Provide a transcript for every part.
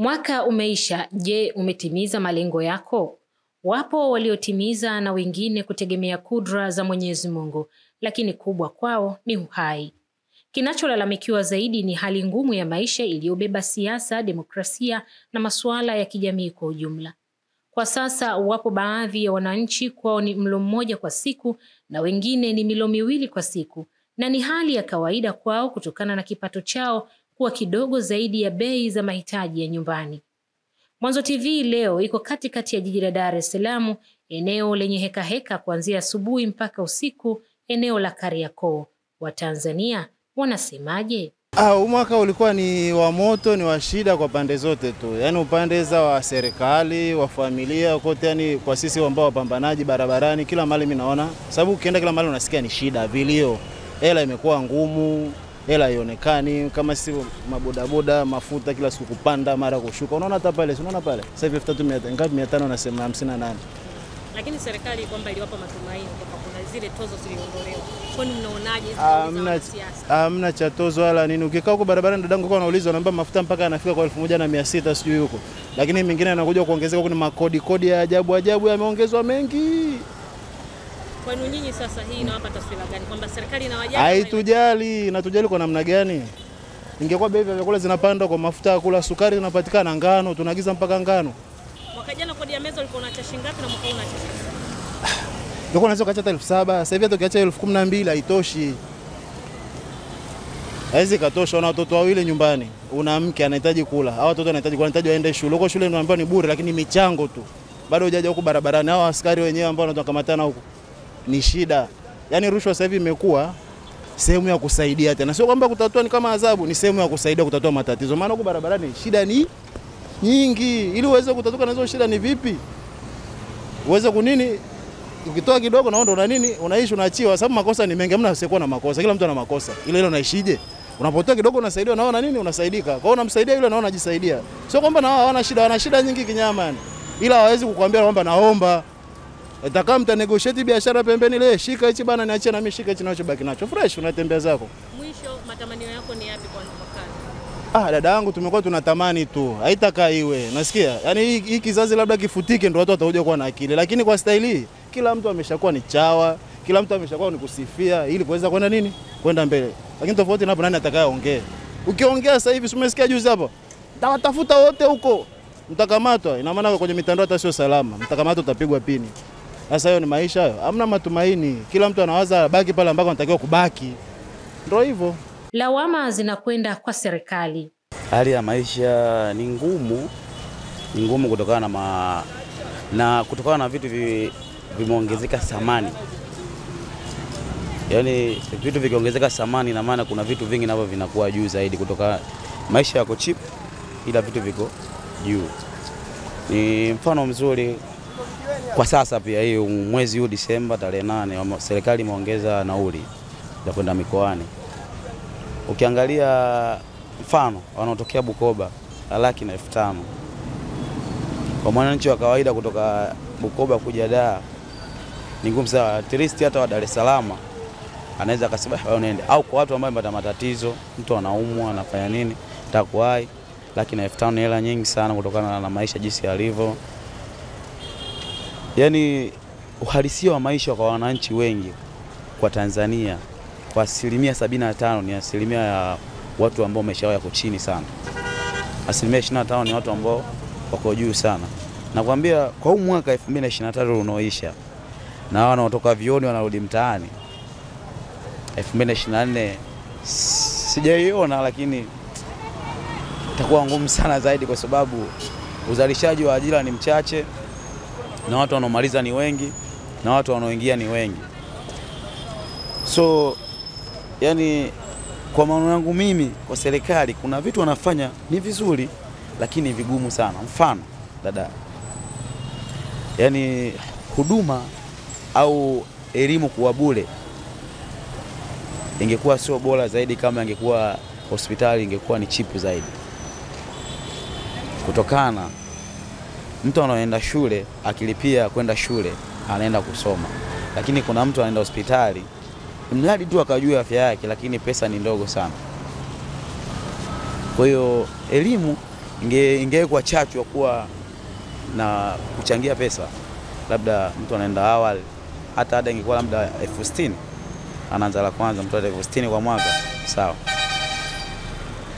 Mwaka umeisha. Je, umetimiza malengo yako? Wapo waliotimiza na wengine kutegemea kudra za Mwenyezi Mungu, lakini kubwa kwao ni uhai. Kinacholalamikiwa zaidi ni hali ngumu ya maisha iliyobeba siasa, demokrasia na masuala ya kijamii kwa ujumla. Kwa sasa wapo baadhi ya wananchi kwao ni mlo mmoja kwa siku na wengine ni milo miwili kwa siku, na ni hali ya kawaida kwao kutokana na kipato chao kuwa kidogo zaidi ya bei za mahitaji ya nyumbani. Mwanzo TV leo iko katikati ya jiji la Dar es Salaam, eneo lenye hekaheka kuanzia asubuhi mpaka usiku, eneo la Kariakoo. Watanzania wanasemaje? Ah, mwaka ulikuwa ni wa moto, ni wa shida kwa pande zote tu, yaani upande za wa serikali, wa familia kote, yani kwa sisi ambao wapambanaji barabarani, kila mahali mimi naona, sababu ukienda kila mahali unasikia ni shida, vilio, hela imekuwa ngumu, hela haionekani, kama si mabodaboda, mafuta kila siku kupanda mara kushuka, unaona hata pale, unaona pale sasa hivi elfu tatu ngapi, mia tano nasema hamsini na nane Lakini serikali kwamba iliwapa matumaini kwamba kuna zile tozo ziliondolewa. Kwani mnaonaje siasa? hamna cha tozo wala nini. Ukikaa huko barabarani, dadangu kwa anaulizwa, anaambia mafuta mpaka anafika kwa elfu moja na mia sita sijui huko, lakini mingine anakuja kuongezeka huko, ni makodi kodi ya ajabu ajabu yameongezwa mengi. Kwani nyinyi sasa hii inawapa taswira gani kwamba serikali inawajali? Haitujali, inatujali kwa namna gani? Ingekuwa bei ya vyakula zinapanda kwa mafuta ya kula, sukari zinapatikana, ngano tunaagiza mpaka ngano. Mwaka jana kodi ya meza ulikuwa unacha shilingi ngapi na mwaka huu unacha shilingi ngapi? Ilikuwa unaweza kuacha hata elfu saba sasa hivi hata ukiacha elfu kumi na mbili haitoshi, haizi katosha. Una watoto wawili nyumbani, una mke anahitaji kula, hao watoto wanahitaji kula, anahitaji waende shule. Huko shule unaambiwa ni bure, lakini michango tu, bado hujaja huku barabarani. Hao askari wenyewe ambao wanatukamatana huku ni shida. Yaani rushwa sasa hivi imekuwa sehemu ya kusaidia tena, sio kwamba kutatua ni kama adhabu, ni sehemu ya kusaidia kutatua matatizo. Maana huko barabarani shida ni nyingi, ili uweze kutatuka na hizo shida ni vipi? Uweze kunini ukitoa kidogo naona una nini unaishi unaachiwa, sababu makosa ni mengi, hamna asiyekuwa na makosa, kila mtu ana makosa. Ile ile unaishije? Unapotoa kidogo unasaidiwa, naona nini unasaidika. Kwa hiyo unamsaidia yule, naona unajisaidia. Sio kwamba na wao hawana shida, wana shida nyingi kinyama yani, ila hawawezi kukuambia kwamba naomba Itakaa mtanegotiate biashara pembeni, le shika hichi bana, niachie na mimi shika hichi nacho baki nacho fresh, unatembea zako. Mwisho matamanio yako ni yapi kwa kazi? Ah, dada yangu, tumekuwa tunatamani tu, haitakaa iwe, nasikia Yaani hii, kizazi labda kifutike, ndio watu watakuja kuwa na akili, lakini kwa staili hii kila mtu ameshakuwa ni chawa, kila mtu ameshakuwa ni kusifia ili kuweza kwenda nini, kwenda mbele. Lakini tofauti na hapo, nani atakayeongea? Ukiongea sasa hivi, si umesikia juzi hapo, tawatafuta wote huko, mtakamatwa. Ina maana kwenye mitandao hata sio salama, mtakamatwa, utapigwa pini. Sasa hiyo ni maisha hayo, hamna matumaini. Kila mtu anawaza baki pale ambako anatakiwa kubaki, ndio hivyo. Lawama zinakwenda kwa serikali. Hali ya maisha ni ngumu, ni ngumu kutokana na ma, na kutokana na vitu vi, vimeongezeka thamani. Yaani vitu vikiongezeka thamani, na maana kuna vitu vingi navyo vinakuwa juu zaidi, kutoka maisha yako chip, ila vitu viko juu. Ni mfano mzuri kwa sasa pia, hii mwezi huu Disemba tarehe nane, serikali imeongeza nauli za kwenda mikoani ukiangalia mfano wanaotokea Bukoba laki na elfu tano kwa mwananchi wa kawaida kutoka Bukoba kuja Dar ni ngumu sana. At least hata wa Dar es Salaam anaweza akasema "Ah, wewe nende, au kwa watu ambao wamepata matatizo, mtu anaumwa anafanya nini, takuwai laki na elfu tano ni hela nyingi sana kutokana na maisha jinsi yalivyo. Yaani uhalisia wa maisha kwa wananchi wengi kwa Tanzania kwa asilimia sabini na tano ni asilimia ya watu ambao maisha yao yako chini sana. Asilimia ishirini na tano ni watu ambao wako juu sana. Nakwambia kwa huu mwaka 2023 unaoisha na wanaotoka vioni wanarudi mtaani 2024 sijaiona, lakini itakuwa ngumu sana zaidi, kwa sababu uzalishaji wa ajira ni mchache na watu wanaomaliza ni wengi na watu wanaoingia ni wengi. So yani, kwa maono yangu mimi, kwa serikali kuna vitu wanafanya ni vizuri, lakini ni vigumu sana. Mfano dada, yani huduma au elimu kuwa bure ingekuwa sio bora zaidi kama ingekuwa hospitali ingekuwa ni chipu zaidi, kutokana mtu anaenda shule akilipia kwenda shule anaenda kusoma, lakini kuna mtu anaenda hospitali mradi tu akajua afya yake, lakini pesa ni ndogo sana. Kwa hiyo elimu ingewekwa chachu ya kuwa na kuchangia pesa, labda mtu anaenda awali, hata ada ingekuwa labda elfu sitini anaanza la kwanza, mtu elfu sitini kwa mwaka, sawa.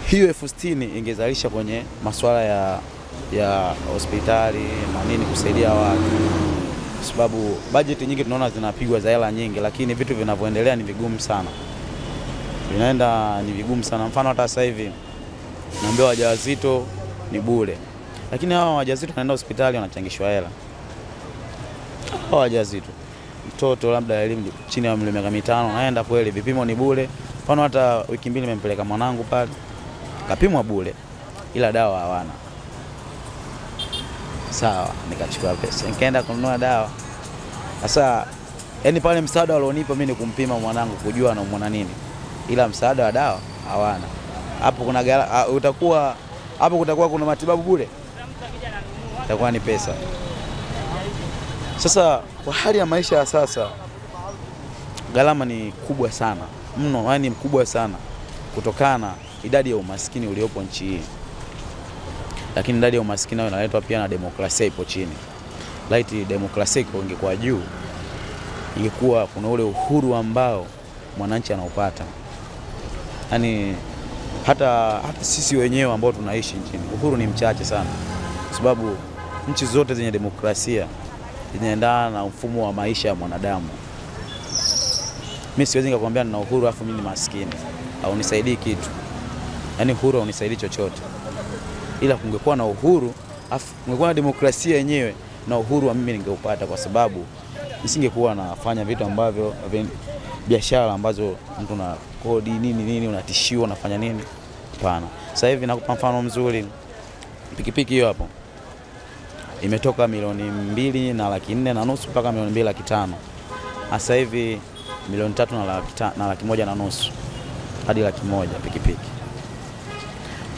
Hiyo elfu sitini ingezalisha kwenye masuala ya ya hospitali na nini, kusaidia watu, kwa sababu bajeti nyingi tunaona zinapigwa za hela nyingi, lakini vitu vinavyoendelea ni vigumu sana, vinaenda ni vigumu sana. Mfano hata sasa hivi naambiwa wajawazito ni bure, lakini hawa wajawazito wanaenda hospitali wanachangishwa hela. Hawa wajawazito, mtoto labda elimu chini ya miaka mitano, naenda kweli, vipimo ni bure. Mfano hata wiki mbili nimempeleka mwanangu pale, kapimwa bure, ila dawa hawana. Sawa, nikachukua pesa nikaenda kununua dawa. Sasa yani pale msaada walionipa mimi ni kumpima mwanangu kujua anaumwa nini, ila msaada wa dawa hawana. Hapo kuna gara, uh, utakuwa hapo kutakuwa kuna matibabu bure, itakuwa ni pesa. Sasa kwa hali ya maisha ya sasa, gharama ni kubwa sana mno, yani mkubwa sana kutokana idadi ya umaskini uliopo nchi hii lakini idadi ya umaskini nayo inaletwa pia na demokrasia ipo chini. Laiti demokrasia ingekuwa juu, ingekuwa kuna ule uhuru ambao mwananchi anaupata. Yaani hata, hata sisi wenyewe ambao tunaishi nchini, uhuru ni mchache sana, kwa sababu nchi zote zenye demokrasia zinaendana na mfumo wa maisha ya mwanadamu. Mimi siwezi nikakwambia nina uhuru afu mimi ni maskini au nisaidii kitu, yaani uhuru haunisaidii chochote ila kungekuwa na uhuru kungekuwa na demokrasia yenyewe na uhuru wa mimi ningeupata, kwa sababu nisingekuwa nafanya vitu ambavyo biashara ambazo mtu na kodi nini nini, unatishiwa unafanya nini. Hapana. Sasa hivi nakupa mfano mzuri, pikipiki hiyo hapo imetoka milioni mbili na laki nne na nusu mpaka milioni mbili laki tano sasa hivi milioni tatu na laki, na laki moja na nusu hadi laki moja pikipiki.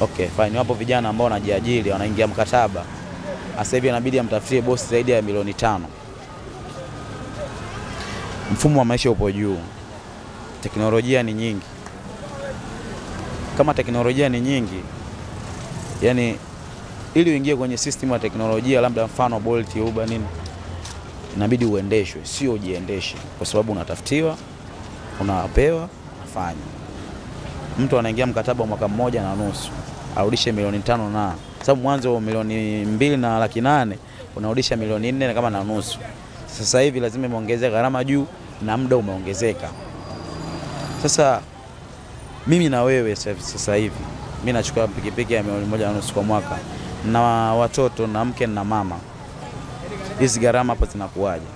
Okay, fine. Wapo vijana ambao wanajiajiri wanaingia mkataba, sasa hivi inabidi amtafutie bosi zaidi ya milioni tano. Mfumo wa maisha upo juu, teknolojia ni nyingi. Kama teknolojia ni nyingi, yani ili uingie kwenye system ya teknolojia, labda mfano Bolt, Uber nini, inabidi uendeshwe, sio ujiendeshe, kwa sababu unatafutiwa, unapewa, unafanya. Mtu anaingia mkataba wa mwaka mmoja na nusu arudishe milioni tano na sababu mwanzo milioni mbili na laki nane unarudisha milioni nne kama na nusu. Sasa hivi lazima imeongezeka gharama juu na muda umeongezeka. Sasa mimi na wewe sasa hivi mi nachukua pikipiki ya milioni moja na nusu kwa mwaka na watoto na mke na mama, hizi gharama hapo zinakuwaje?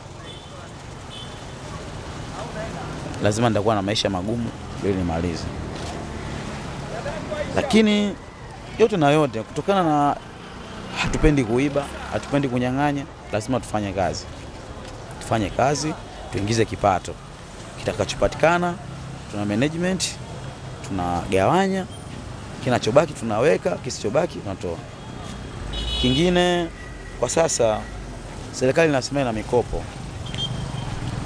Lazima nitakuwa na maisha magumu ili nimalize, lakini yote na yote, kutokana na hatupendi kuiba, hatupendi kunyang'anya, lazima tufanye kazi, tufanye kazi, tuingize kipato. Kitakachopatikana tuna management, tunagawanya, kinachobaki tunaweka, kisichobaki tunatoa. Kingine kwa sasa serikali inasema na mikopo,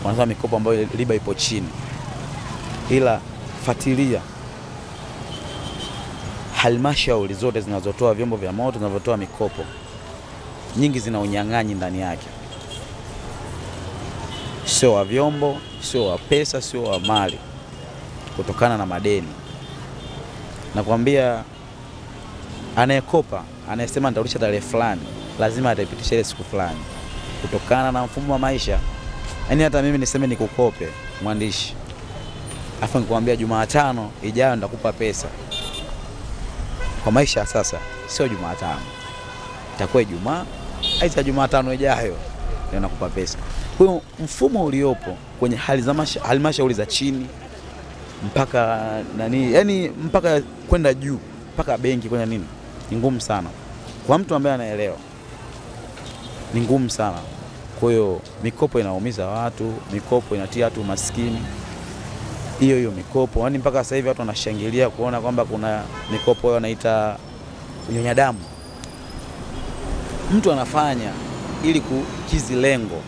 wanasema mikopo ambayo riba ipo chini, ila fuatilia halmashauri zote zinazotoa vyombo vya moto zinavyotoa mikopo nyingi zina unyang'anyi ndani yake, sio wa vyombo, sio wa pesa, sio wa mali, kutokana na madeni. Nakwambia, anayekopa anayesema nitarudisha tarehe fulani, lazima ataipitisha ile siku fulani, kutokana na mfumo wa maisha. Yaani hata mimi niseme nikukope mwandishi, afu nikwambia Jumatano ijayo nitakupa pesa kwa maisha ya sasa sio Jumatano, itakuwa Ijumaa aisa Jumatano ijayo ndio nakupa pesa. Kwa hiyo mfumo uliopo kwenye halmashauri za chini mpaka nani, yani mpaka kwenda juu mpaka benki kwenda nini, ni ngumu sana kwa mtu ambaye anaelewa, ni ngumu sana. Kwa hiyo mikopo inaumiza watu, mikopo inatia watu maskini hiyo hiyo mikopo, yaani mpaka sasa hivi watu wanashangilia kuona kwamba kuna mikopo hiyo wanaita kunyonya damu. Mtu anafanya ili kukizi lengo,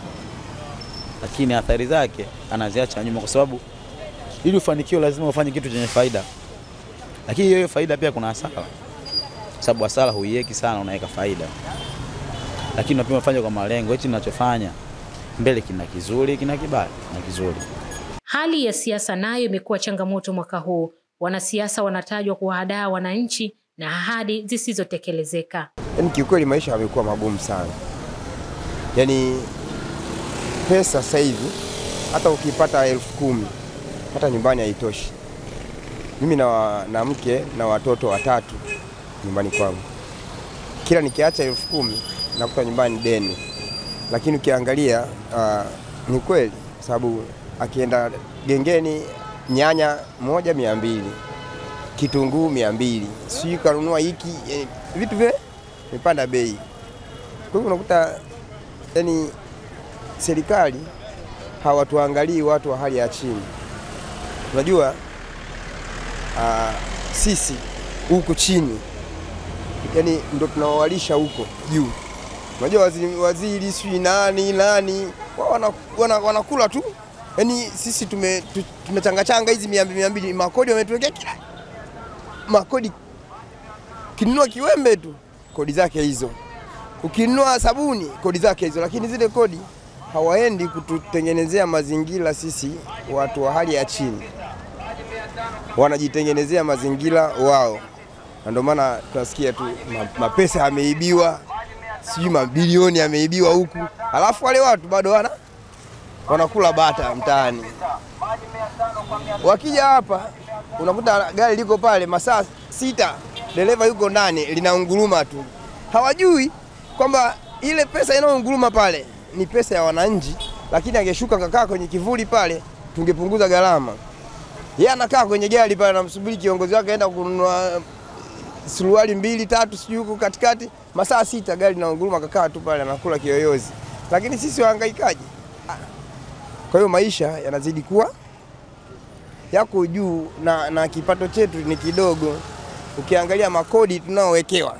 lakini athari zake anaziacha nyuma, kwa sababu ili ufanikiwe lazima ufanye kitu chenye faida, lakini hiyo hiyo faida pia kuna hasara. sababu hasara huiweki sana, unaweka faida, lakini unapima fanya kwa malengo, hichi ninachofanya mbele kina kizuri, kina kibaya na kizuri. Hali ya siasa nayo imekuwa changamoto mwaka huu. Wanasiasa wanatajwa kuwahadaa wananchi na ahadi zisizotekelezeka. Yaani kiukweli maisha yamekuwa magumu sana. Yaani pesa sasa hivi hata ukipata elfu kumi hata nyumbani haitoshi. Mimi na, na mke na watoto watatu nyumbani kwangu, kila nikiacha elfu kumi nakuta nyumbani deni, lakini ukiangalia uh, ni kweli, sababu akienda gengeni nyanya moja mia mbili kitunguu mia mbili sijui kanunua hiki eh, vitu vile vimepanda bei. Kwa hiyo unakuta yani serikali hawatuangalii watu wa hali ya chini. Unajua aa, sisi huku chini yani ndo tunawalisha huko juu. Unajua waziri, waziri sijui nani nani wao wana, wana, wanakula tu yani sisi tume, hizi mia mbili mia mbili. Makodi wametuwekea kila. Makodi. kinunua kiwembe tu kodi zake hizo, ukinunua sabuni kodi zake hizo, lakini zile kodi hawaendi kututengenezea mazingira sisi watu wa hali ya chini, wanajitengenezea mazingira wao, na ndio maana tunasikia tu ma- mapesa yameibiwa, sijui mabilioni yameibiwa huku, alafu wale watu bado wana wanakula bata mtaani. Wakija hapa unakuta gari liko pale masaa sita, dereva yuko ndani linaunguruma tu. Hawajui kwamba ile pesa inayounguruma pale ni pesa ya wananchi, lakini angeshuka kakaa kwenye kivuli pale, tungepunguza gharama. Yeye anakaa kwenye gari pale, anamsubiri kiongozi wake aenda kununua suruali mbili tatu, sijui huko katikati, masaa sita gari linaunguruma, kakaa tu pale anakula kiyoyozi. Lakini sisi wahangaikaji. Kwa hiyo maisha yanazidi kuwa yako juu na, na kipato chetu ni kidogo. Ukiangalia makodi tunaowekewa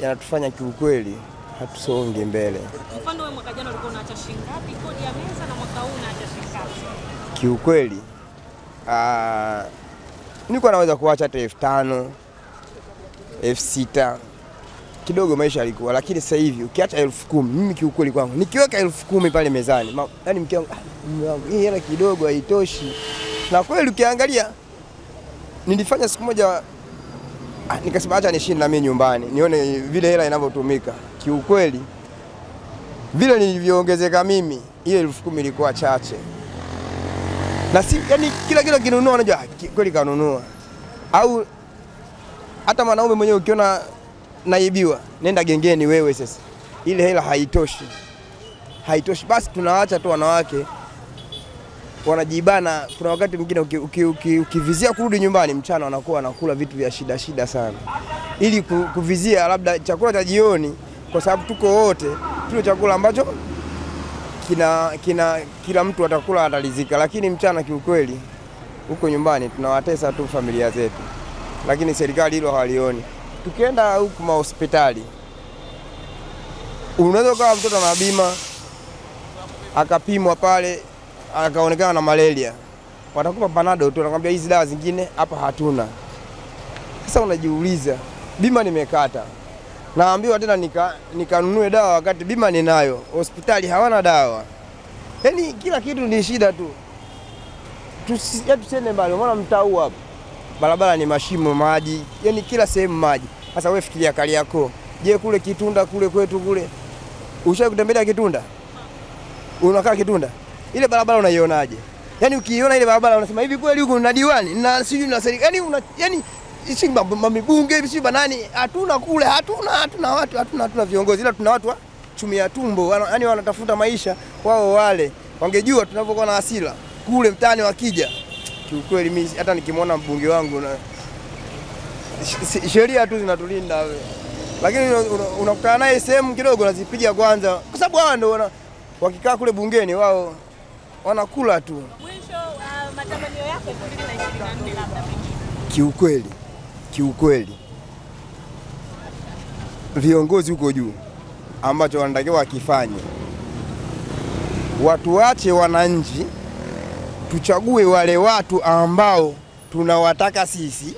yanatufanya kiukweli hatusonge mbele. Mfano wewe mwaka jana ulikuwa unaacha shilingi ngapi kodi ya meza na mwaka huu unaacha shilingi ngapi? Kiukweli nilikuwa naweza kuacha hata elfu tano elfu sita kidogo maisha yalikuwa, lakini sasa hivi ukiacha elfu kumi mimi kiukweli kwangu nikiweka elfu kumi pale mezani, yaani mke wangu, "Ah, wangu, hii hela kidogo haitoshi. Na kweli ukiangalia, nilifanya siku moja ah, nikasema acha nishinde na mimi nyumbani nione vile hela inavyotumika. Kiukweli vile nilivyoongezeka mimi, ile elfu kumi ilikuwa chache na si yani, kila kila kinunua unajua "Ah, kweli kanunua, au hata mwanaume mwenyewe ukiona naibiwa, nenda gengeni wewe. Sasa ile hela haitoshi, haitoshi. Basi tunawacha tu wanawake wanajibana. Kuna wakati mwingine ukivizia uki- uki- uki- kurudi nyumbani mchana, wanakuwa wanakula vitu vya shida shida sana, ili kuvizia labda chakula cha jioni, kwa sababu tuko wote tule chakula ambacho kina, kina kila mtu atakula atalizika, lakini mchana kiukweli huko nyumbani tunawatesa tu familia zetu, lakini serikali hilo hawalioni. Tukienda huku mahospitali, unaweza ukawa mtoto na bima akapimwa pale akaonekana na malaria, watakupa panado tu, nakwambia hizi dawa zingine hapa hatuna. Sasa unajiuliza, bima nimekata, naambiwa tena nika nikanunue dawa wakati bima ninayo, hospitali hawana dawa. yani kila kitu ni shida tu, tusiende mbali, umeona mtaa hapa, barabara ni mashimo, maji, yani kila sehemu maji. Sasa wewe fikiria Kariakoo, je, kule Kitunda kule kwetu kule, ushawahi kutembelea Kitunda? Unakaa Kitunda, ile barabara unaionaje? Yani ukiiona ile barabara unasema hivi kweli huko na diwani na sijui na serikali, yani una, yani si mamibunge hivi si banani, hatuna kule, hatuna hatuna watu, hatuna hatuna viongozi, ila tuna watu wa chumia tumbo, yani wanatafuta maisha wao wale. Wangejua tunavyokuwa na hasira kule mtaani wakija, kiukweli mimi hata nikimwona mbunge wangu na sheria tu zinatulinda we. lakini una- una- unakutana naye sehemu kidogo nazipiga kwanza, kwa sababu hawa ndio wakikaa kule bungeni wao wanakula tu. Mwisho uh, matamanio yako 2024 labda pengine. Kiukweli, kiukweli viongozi huko juu ambacho wanatakiwa wakifanye, watu wache wananchi, tuchague wale watu ambao tunawataka sisi,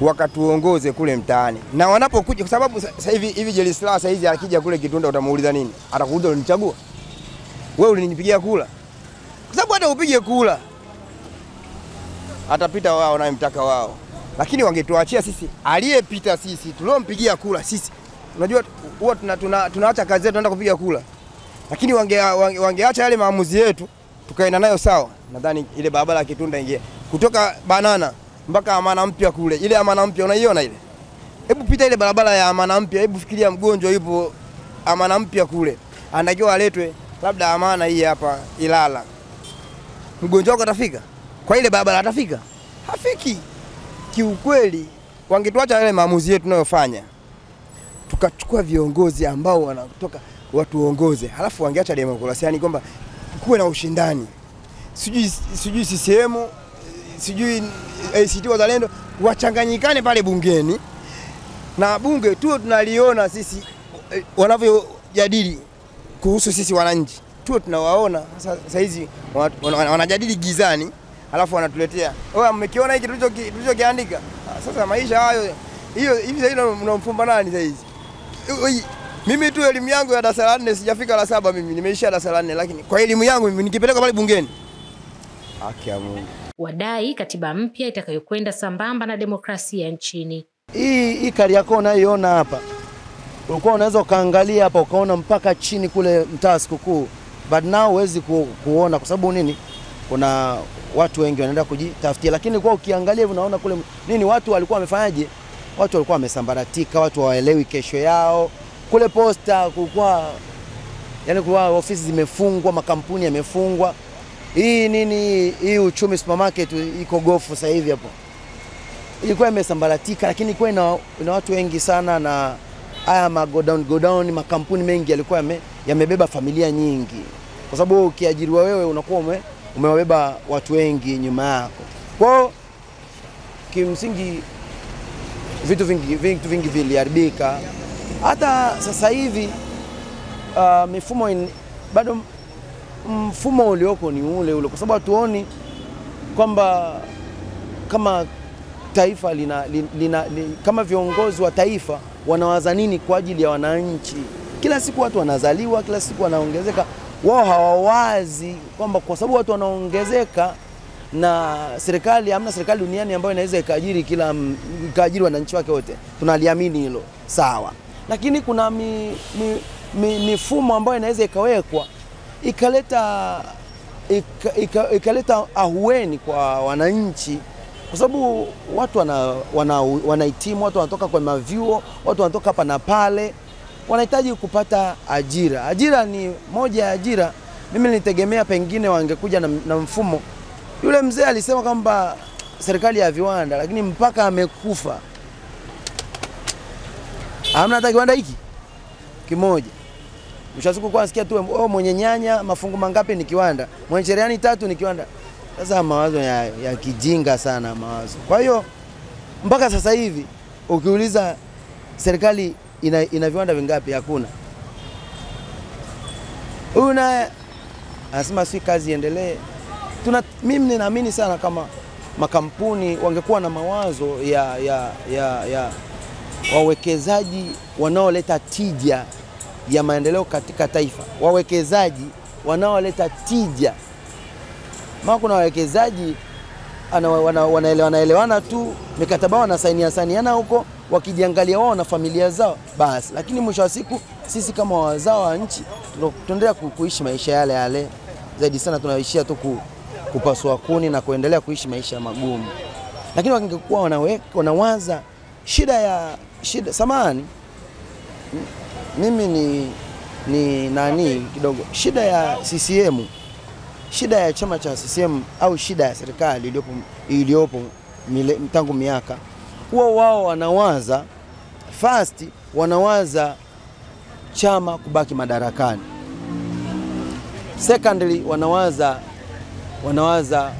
wakatuongoze kule mtaani, na wanapokuja, kwa sababu sa- sasa hivi hivi Jelisla sasa hizi akija kule Kitunda utamuuliza nini? Atakuuliza ulinichagua wewe, ulinipigia kula? Kwa sababu hata upige kula atapita wao wanayemtaka wao, lakini wangetuachia sisi, aliyepita sisi tuliompigia kula sisi. Unajua huwa tunaacha tuna, tuna, tuna kazi zetu tunaenda kupiga kula, lakini wangeacha wange, wange, yale maamuzi yetu tukaenda nayo sawa, nadhani ile barabara ya Kitunda ingie kutoka Banana mpaka Amana Mpya kule, ile Amana Mpya unaiona ile? Hebu pita ile barabara ya Amana Mpya, hebu fikiria mgonjwa yupo Amana Mpya kule, anatakiwa aletwe labda Amana hii hapa Ilala, mgonjwa wako atafika kwa ile barabara? Atafika? Hafiki. Kiukweli wangetuacha yale maamuzi yetu tunayofanya, tukachukua viongozi ambao wanatoka watuongoze, halafu wangeacha demokrasia, yani kwamba kuwe na ushindani, sijui sijui CCM sijui ACT Wazalendo wachanganyikane pale bungeni na bunge tu tunaliona sisi eh, wanavyojadili kuhusu sisi wananchi, tuwe tunawaona sasa. Hizi wana- wana- wanajadili gizani, alafu wanatuletea oya, mmekiona hiki tulichokiandika? Sasa maisha hayo, hiyo hivi sasa mnamfumba nani sasa hizi? Mimi tu elimu yangu ya darasa la nne sijafika la saba, mimi nimeishia darasa la nne, lakini kwa elimu yangu mimi nikipeleka pale bungeni, haki ya Mungu Wadai katiba mpya itakayokwenda sambamba na demokrasia nchini. hii hii Kariakoo unayoiona hapa, ulikuwa unaweza ukaangalia hapa ukaona mpaka chini kule mtaa sikukuu, but now huwezi ku, kuona kwa sababu nini? Kuna watu wengi wanaenda kujitafutia, lakini kwa ukiangalia hivi unaona kule nini, watu walikuwa wamefanyaje? Watu walikuwa wamesambaratika, watu hawaelewi kesho yao. Kule posta kulikuwa yani, kulikuwa ofisi zimefungwa, makampuni yamefungwa. Hii nini hii uchumi supermarket iko gofu sasa hivi hapo ilikuwa imesambaratika, lakini ilikuwa ina, ina watu wengi sana, na haya ma go down, go down, makampuni mengi yalikuwa yame, yamebeba familia nyingi, kwa sababu ukiajiriwa wewe unakuwa ume, umewabeba watu wengi nyuma yako. Kwa hiyo kimsingi vitu vingi, vitu vingi viliharibika. Hata sasa hivi uh, mifumo in, bado mfumo ulioko ni ule ule, kwa sababu hatuoni kwamba kama taifa lina, lina, lina, lina, kama viongozi wa taifa wanawaza nini kwa ajili ya wananchi. Kila siku watu wanazaliwa, kila siku wanaongezeka, wao hawawazi kwamba kwa sababu watu wanaongezeka na serikali, hamna serikali duniani ambayo inaweza ikaajiri kila ikaajiri wananchi wake wote. Tunaliamini hilo sawa, lakini kuna mi, mi, mi, mifumo ambayo inaweza ikawekwa ikaleta ika, ika, ikaleta ahueni kwa wananchi kwa sababu watu wana, wana, wanahitimu, watu wanatoka kwa mavyuo, watu wanatoka hapa na pale, wanahitaji kupata ajira. Ajira ni moja ya ajira. Mimi nilitegemea pengine wangekuja na, na mfumo. Yule mzee alisema kwamba serikali ya viwanda, lakini mpaka amekufa hamna hata kiwanda hiki kimoja. Mwisho siku kwa nasikia tu oh, mwenye nyanya mafungu mangapi ni kiwanda, mwenye cherehani tatu ni kiwanda. Sasa mawazo ya, ya kijinga sana mawazo. Kwa hiyo mpaka sasa hivi ukiuliza serikali ina, ina viwanda vingapi? Hakuna. Huyu naye anasema si kazi iendelee. Tuna, mimi ninaamini sana kama makampuni wangekuwa na mawazo ya, ya, ya, ya wawekezaji wanaoleta tija ya maendeleo katika taifa, wawekezaji wanaoleta tija. Maana kuna wawekezaji ana- wana- wanaele- wanaelewana tu mikataba wanasainia sainiana huko wakijiangalia wao na familia zao. Basi, lakini mwisho wa siku sisi kama wazao wa nchi tuna- tunaendelea kuishi maisha yale yale. Zaidi sana, tunaishia tu ku, kupasua kuni na kuendelea kuishi maisha magumu, lakini wangekuwa wanawaza shida ya shida. Samani mimi ni, ni nani kidogo? Shida ya CCM shida ya chama cha CCM au shida ya serikali iliyopo iliyopo tangu miaka. Huwa wao wanawaza first, wanawaza chama kubaki madarakani. Secondly, wanawaza wanawaza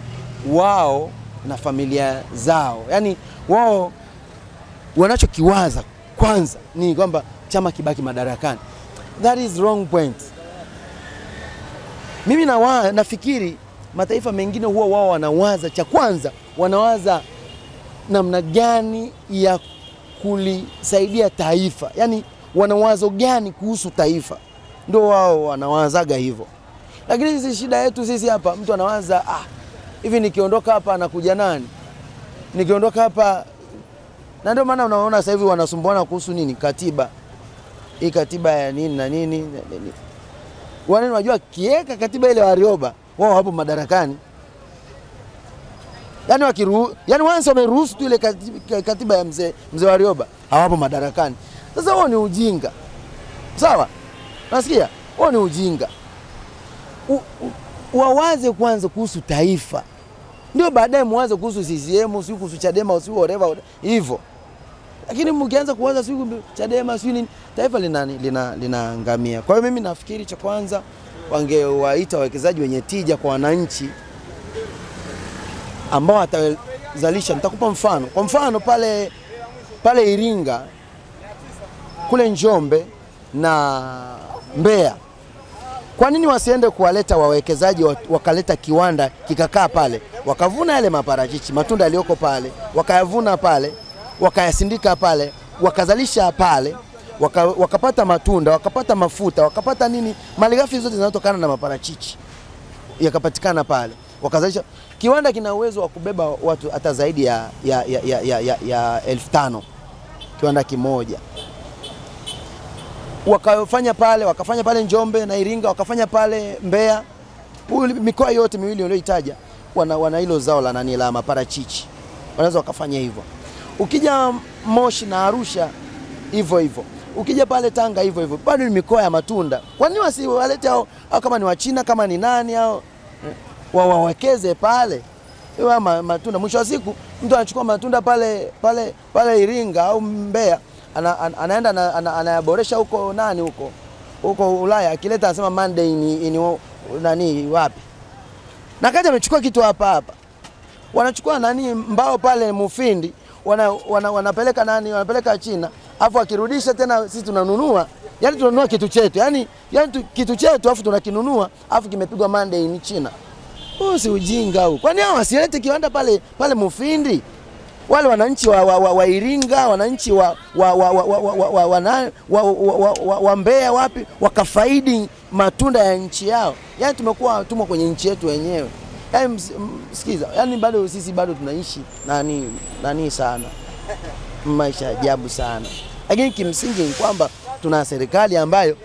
wao na familia zao, yani wao wanachokiwaza kwanza ni kwamba chama kibaki madarakani. That is wrong point. Mimi na wa, nafikiri mataifa mengine huwa wao wanawaza cha kwanza wanawaza namna gani ya kulisaidia taifa, yani wanawazo gani kuhusu taifa, ndio wao wanawazaga hivyo. Lakini sisi shida yetu sisi hapa, mtu anawaza ah, hivi nikiondoka hapa anakuja nani? Nikiondoka hapa, na ndio maana unaona sasa hivi wanasumbuana kuhusu nini, katiba hii katiba ya nini na nini na nini. Wanani wajua kiweka katiba ile Warioba wao hapo madarakani yani wakiru, yani once wameruhusu tu ile katiba, katiba ya mzee mzee Warioba hawapo madarakani. Sasa huo ni ujinga, sawa? Nasikia huo ni ujinga. U, u, wawaze kwanza kuhusu taifa, ndio baadaye muwaze kuhusu CCM, si kuhusu Chadema, si whatever hivyo. Lakini mkianza kuanza siku Chadema, si nini, taifa linaangamia lina, lina kwa hiyo mimi nafikiri cha kwanza wangewaita wawekezaji wenye tija kwa wananchi ambao atazalisha. Nitakupa mfano, kwa mfano pale pale Iringa kule Njombe na Mbeya, kwa nini wasiende kuwaleta wawekezaji wakaleta kiwanda kikakaa pale, wakavuna yale maparachichi matunda yaliyoko pale, wakayavuna pale, wakayasindika pale, wakazalisha pale waka, wakapata matunda, wakapata mafuta, wakapata nini, malighafi zote zinazotokana na maparachichi yakapatikana pale, wakazalisha. Kiwanda kina uwezo wa kubeba watu hata zaidi ya, ya, ya, ya, ya, ya, ya elfu tano kiwanda kimoja. Wakafanya pale, wakafanya pale Njombe na Iringa, wakafanya pale Mbeya, huyu mikoa yote miwili uliyoitaja wana, wana hilo zao la nani la maparachichi, wanaweza wakafanya hivyo. Ukija Moshi na Arusha hivyo hivyo. Ukija pale Tanga hivyo hivyo, bado ni mikoa ya matunda. Kwa nini wasiwalete hao, au kama ni Wachina kama ni nani au wawekeze pale. Wa matunda. Mwisho wa siku mtu anachukua matunda pale pale pale Iringa au Mbeya ana, ana, anaenda anayaboresha huko nani huko? Huko Ulaya, akileta anasema Monday ni, ni nani wapi, na kaja amechukua kitu hapa hapa, wanachukua nani mbao pale Mufindi wana, wana, wanapeleka nani wanapeleka China afu akirudisha tena sisi tunanunua, yani tunanunua kitu chetu, yani, yani tu, kitu chetu afu tunakinunua afu kimepigwa Monday in China. Huu si ujinga huu? Kwani hao wasilete kiwanda pale pale Mufindi? Wale wananchi wa, wa, wa, wa Iringa, wananchi wa, wa, wa, wa, wa, wa, wa, wa, wa, wa, wa, wa Mbeya wapi wakafaidi matunda ya nchi yao. Yani tumekuwa tumo kwenye nchi yetu wenyewe. Yani sikiza, yani bado sisi bado tunaishi nani nani sana maisha ajabu sana, lakini kimsingi ni kwamba tuna serikali ambayo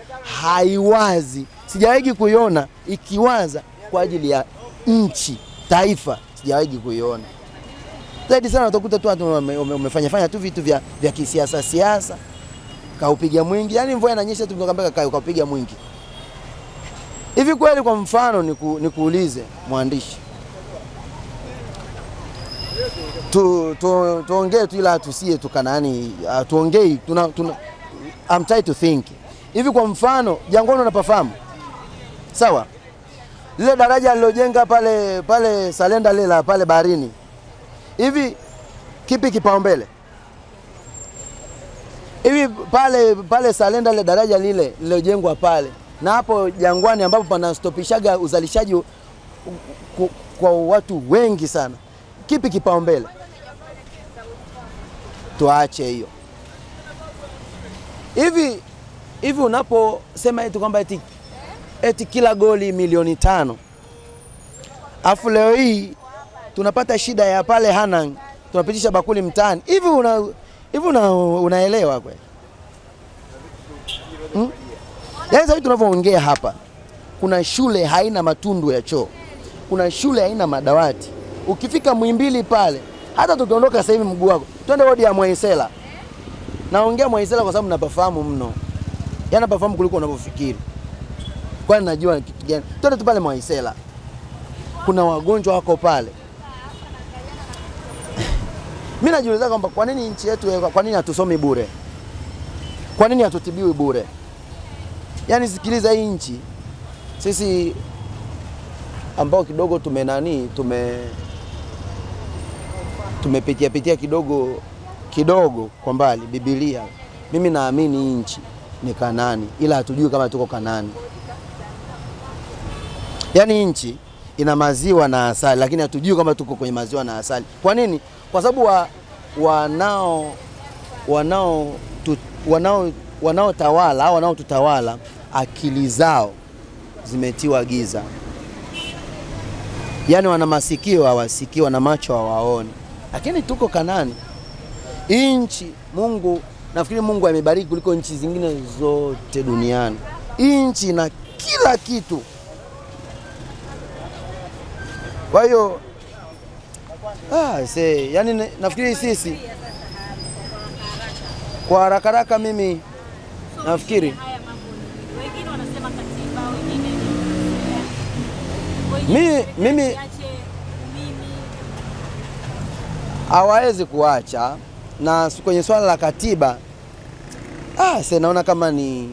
haiwazi, sijawahi kuiona ikiwaza kwa ajili ya nchi taifa, sijawahi kuiona. Zaidi sana utakuta tu watu wamefanya fanya tu vitu vya, vya kisiasa siasa, kaupiga mwingi, yani mvua inanyesha tu kaupiga mwingi. Hivi kweli, kwa mfano niku, nikuulize mwandishi. Tu, tu, tuongee tu ila tusie tukanani uh, tuongei tuna, tuna, I'm trying to think. Hivi. Kwa mfano Jangwani unapafahamu? Sawa, lile daraja lilojenga pale pale Salenda lile la pale baharini, hivi kipi kipaumbele? Hivi pale pale Salenda lile daraja lile lilojengwa pale na hapo Jangwani ambapo panastopishaga uzalishaji kwa watu wengi sana kipi kipaumbele? Tuache hiyo. Hivi hivi unaposema eti kwamba eti, eti kila goli milioni tano afu leo hii tunapata shida ya pale Hanang tunapitisha bakuli mtaani hivi una, hivi una, unaelewa kweli hmm? Yaani sasa tunavyoongea hapa, kuna shule haina matundu ya choo, kuna shule haina madawati ukifika Mwimbili pale, hata tukiondoka sasa hivi mguu wako, twende wodi ya Mwaisela. Naongea Mwaisela kwa sababu napafahamu mno, yaani napafahamu kuliko unavyofikiri, kwani najua kitu gani. Twende tu pale Mwaisela, kuna wagonjwa wako pale. Mimi najiuliza kwamba kwa nini nchi yetu, kwa nini hatusomi bure? Kwa nini hatutibiwi bure? Yaani sikiliza, hii nchi sisi ambao kidogo tume nani tume tumepitia pitia kidogo kidogo kwa mbali Biblia, mimi naamini nchi ni Kanani, ila hatujui kama tuko Kanani. Yaani nchi ina maziwa na asali, lakini hatujui kama tuko kwenye maziwa na asali. Kwa nini? Kwa sababu wa, wanao wanao tu, wanao wanaotawala au wanaotutawala akili zao zimetiwa giza, yaani wana masikio hawasikii, wana macho hawaoni. Lakini tuko Kanani, hii nchi Mungu, nafikiri Mungu amebariki kuliko nchi zingine zote duniani. Hii nchi ina kila kitu. Kwa hiyo ah, se, yani nafikiri sisi kwa haraka haraka, mimi nafikiri Haya mambo ni wengine wanasema katiba, wengine ni Mi- mimi mimi hawawezi kuacha na kwenye swala la katiba ah, se naona kama ni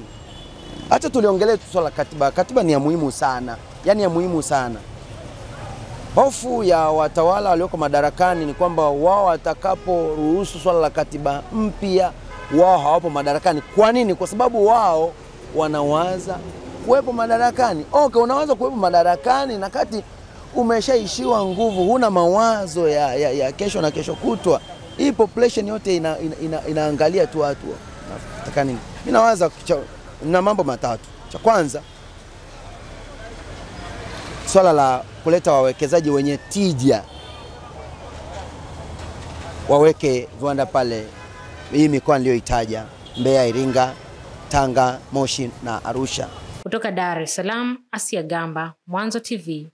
hata tuliongelea tu swala la katiba. Katiba ni ya muhimu sana, yani ya muhimu sana. Hofu ya watawala walioko madarakani ni kwamba wao watakaporuhusu swala la katiba mpya, wao hawapo madarakani. Kwa nini? Kwa sababu wao wanawaza kuwepo madarakani. Okay, unawaza kuwepo madarakani na kati umeshaishiwa nguvu, huna mawazo ya, ya, ya kesho na kesho kutwa. Hii population yote ina, ina, ina, inaangalia tu watu nataka nini. Mimi nawaza na mambo matatu. Cha kwanza swala la kuleta wawekezaji wenye tija, waweke viwanda pale hii mikoa niliyoitaja, Mbeya, Iringa, Tanga, Moshi na Arusha. Kutoka Dar es Salaam, Asia Gamba, Mwanzo TV.